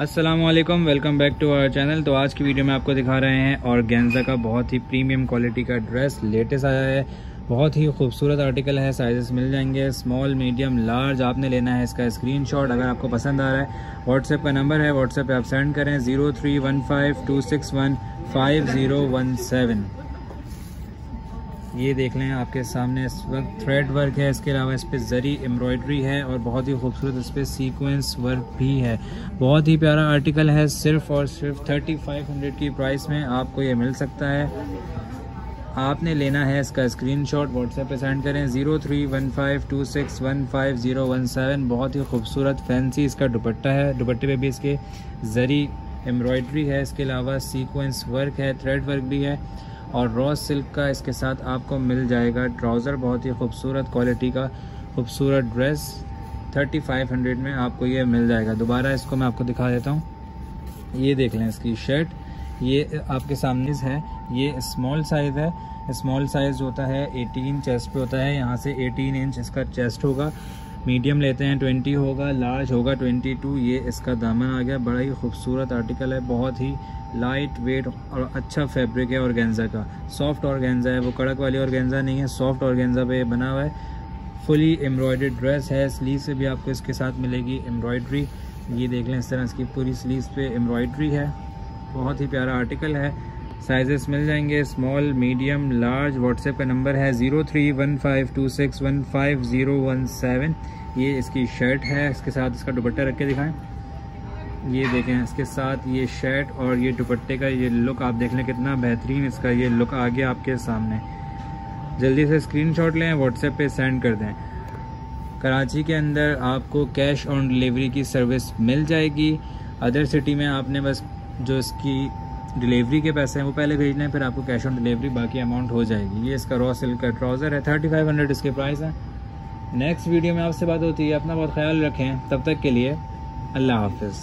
Aslam welcome back to our channel तो आज की वीडियो में आपको दिखा रहे हैं और गेंजा का बहुत ही प्रीमियम क्वालिटी का ड्रेस लेटेस्ट आया है। बहुत ही खूबसूरत आर्टिकल है साइजेस मिल जाएँगे। स्मॉल मीडियम लार्ज आपने लेना है इसका स्क्रीनशॉट अगर आपको पसंद आ रहा है। व्हाट्सएप का नंबर है व्हाट्सएप पे आप सेंड करें zero three one five two six one five zero one seven ये देख लें आपके सामने इस वक्त थ्रेड वर्क है। इसके अलावा इस पर जरी एम्ब्रॉयडरी है और बहुत ही खूबसूरत इस पर सीक्वेंस वर्क भी है। बहुत ही प्यारा आर्टिकल है सिर्फ़ और सिर्फ़ थर्टी फाइव हंड्रेड की प्राइस में आपको ये मिल सकता है। आपने लेना है इसका स्क्रीनशॉट व्हाट्सएप पे सेंड करें zero three one five two six one five zero one seven बहुत ही खूबसूरत फैंसी इसका दुपट्टा है। दुपट्टे पे भी इसके जरी एम्ब्रॉयडरी है। इसके अलावा सीक्वेंस वर्क है थ्रेड वर्क भी है। और रॉ सिल्क का इसके साथ आपको मिल जाएगा ट्राउज़र बहुत ही खूबसूरत क्वालिटी का खूबसूरत ड्रेस थर्टी फाइव हंड्रेड में आपको ये मिल जाएगा। दोबारा इसको मैं आपको दिखा देता हूँ। ये देख लें इसकी शर्ट ये आपके सामने है। ये स्मॉल साइज़ है। स्मॉल साइज़ होता है 18 चेस्ट पे होता है। यहाँ से 18 इंच इसका चेस्ट होगा। मीडियम लेते हैं 20 होगा लार्ज होगा 22 ये इसका दामन आ गया, बड़ा ही खूबसूरत आर्टिकल है, बहुत ही लाइट वेट और अच्छा फैब्रिक है ऑर्गेन्जा का। सॉफ्ट ऑर्गेन्जा है, वो कड़क वाली ऑर्गेन्जा नहीं है सॉफ्ट ऑर्गेन्जा पे बना हुआ है। फुली एम्ब्रॉयडर्ड ड्रेस है स्लीव से भी आपको इसके साथ मिलेगी एम्ब्रॉयडरी ये देख लें इस तरह इसकी पूरी स्लीव पे एम्ब्रॉयडरी है। बहुत ही प्यारा आर्टिकल है। साइजेस मिल जाएँगे स्मॉल मीडियम लार्ज व्हाट्सएप का नंबर है zero three one five two six one five zero one seven ये इसकी शर्ट है, इसके साथ इसका दुपट्टा रख के दिखाएँ। ये देखें, इसके साथ ये शर्ट और ये दुपट्टे का ये लुक आप देख लें कितना बेहतरीन इसका ये लुक आ गया आपके सामने। जल्दी से स्क्रीनशॉट लें व्हाट्सएप पे सेंड कर दें। कराची के अंदर आपको कैश ऑन डिलीवरी की सर्विस मिल जाएगी। अदर सिटी में आपने बस जो इसकी डिलीवरी के पैसे हैं, वो पहले भेजना है, फिर आपको कैश ऑन डिलीवरी बाकी अमाउंट हो जाएगी। ये इसका रॉ सिल्क का ट्राउज़र है थर्टी फाइव हंड्रेड इसके प्राइस है। नेक्स्ट वीडियो में आपसे बात होती है, अपना बहुत ख्याल रखें, तब तक के लिए अल्लाह हाफिज़।